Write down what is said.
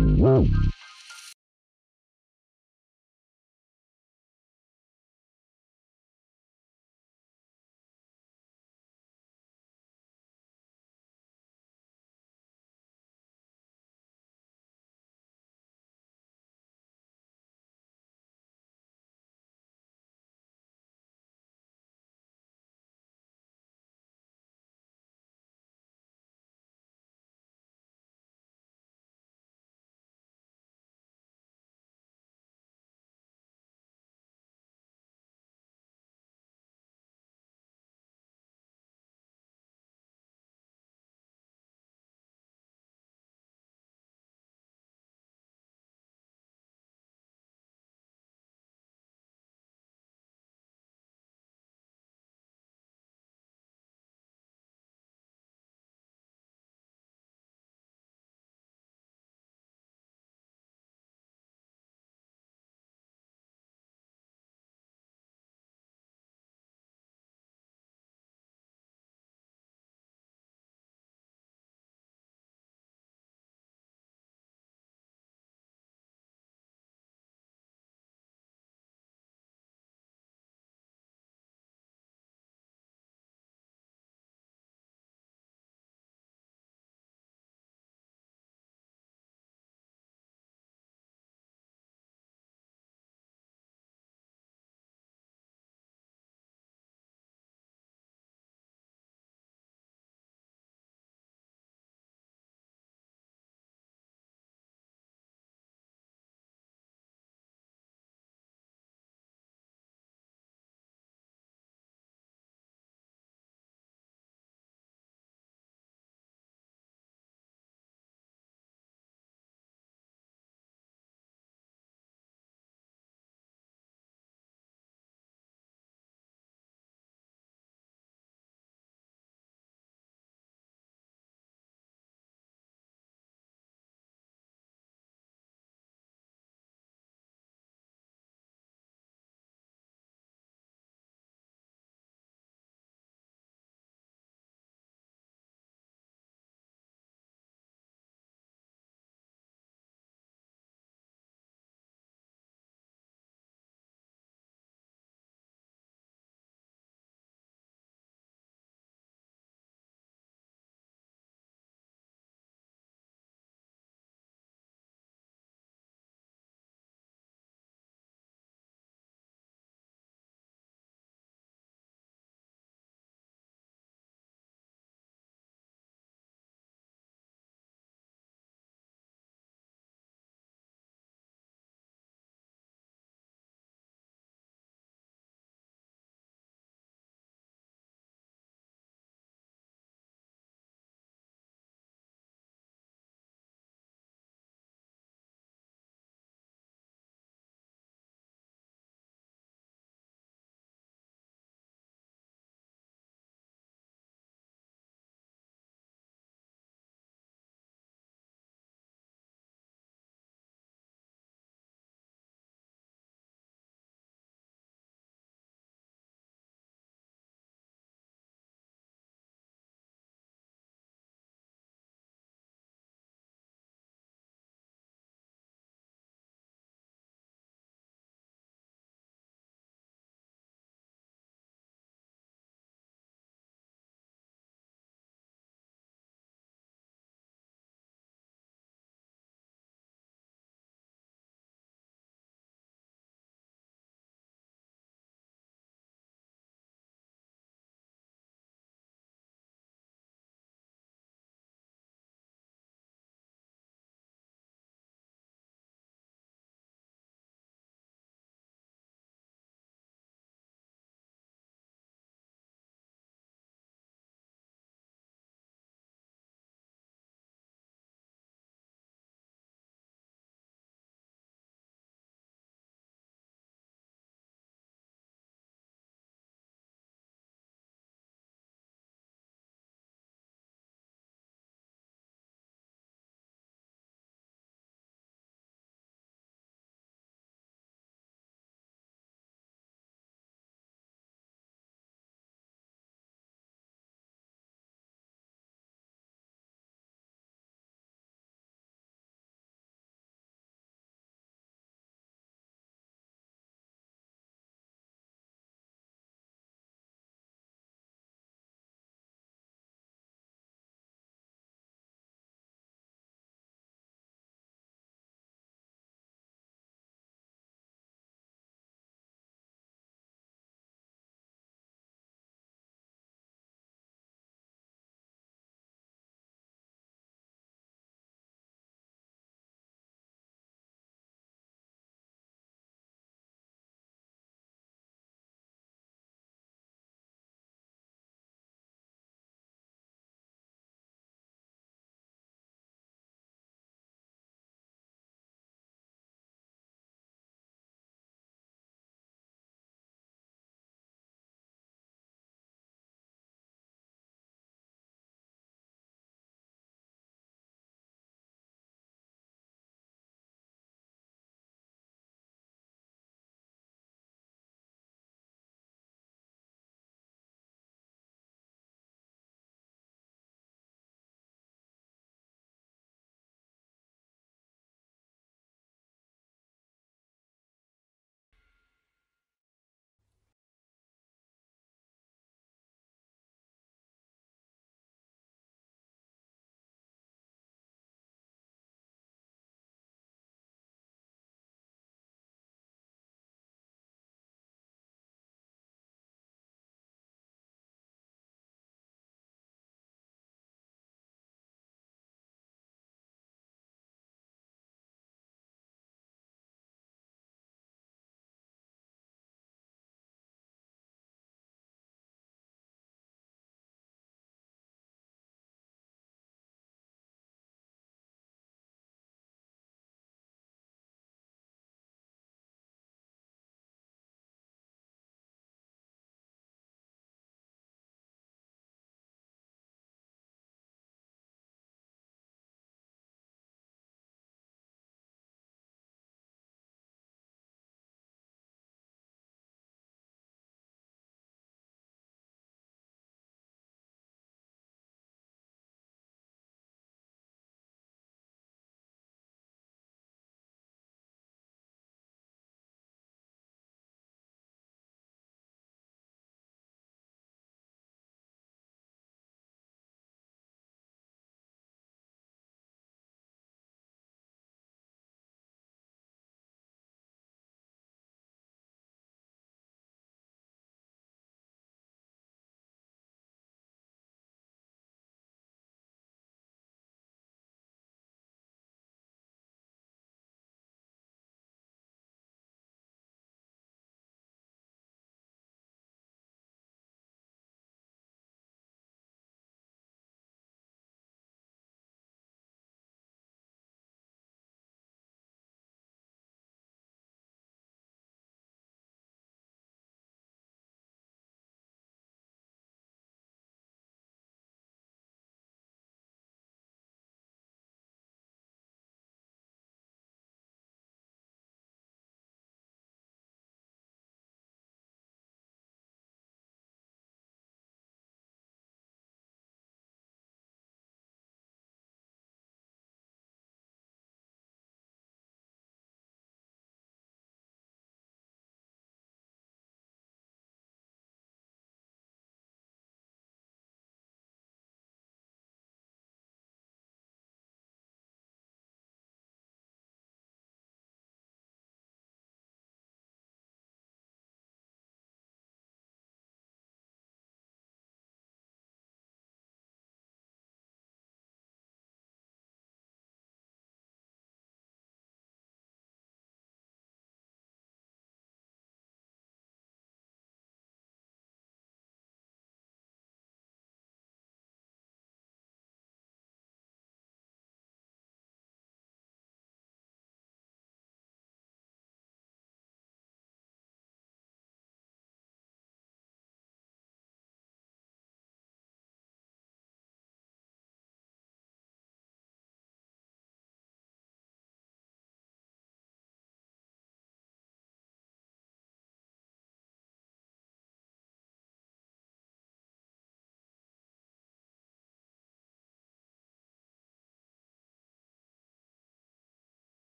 Whoa.